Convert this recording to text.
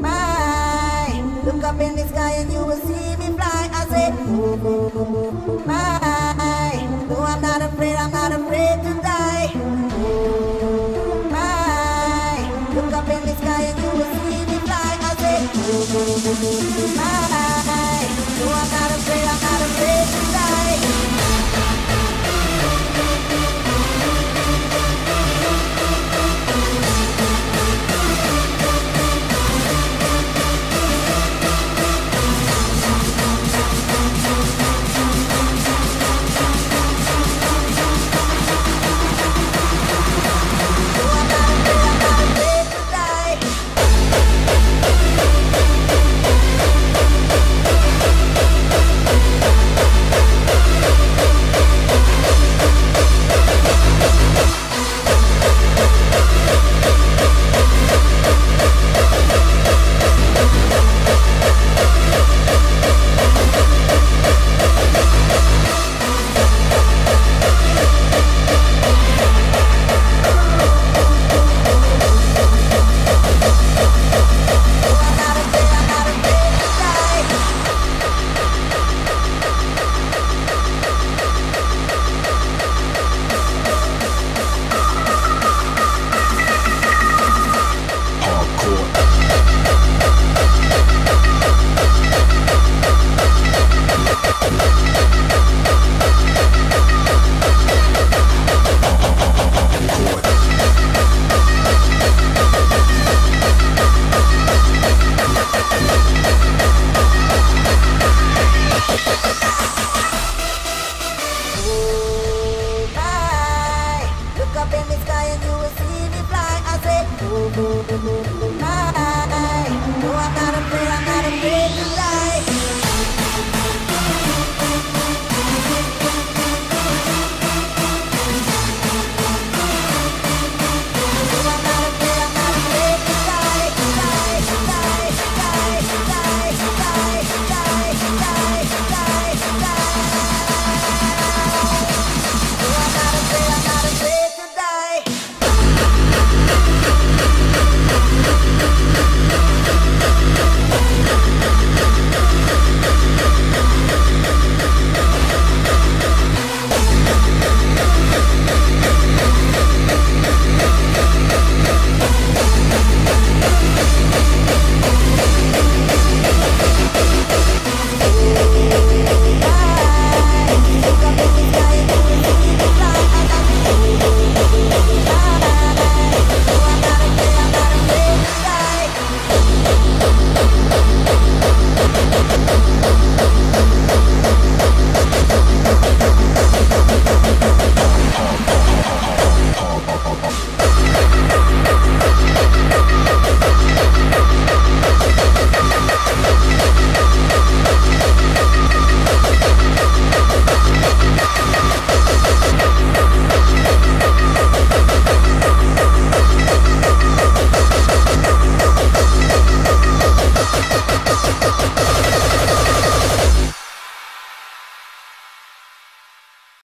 My, look up in the sky and you will see me fly. I say, my, no, I'm not afraid, I'm not afraid to die. My, look up in the sky and you will see me fly. I say, my, no, I'm not afraid, I'm not afraid up in the sky and you will see me fly. I say, oh my,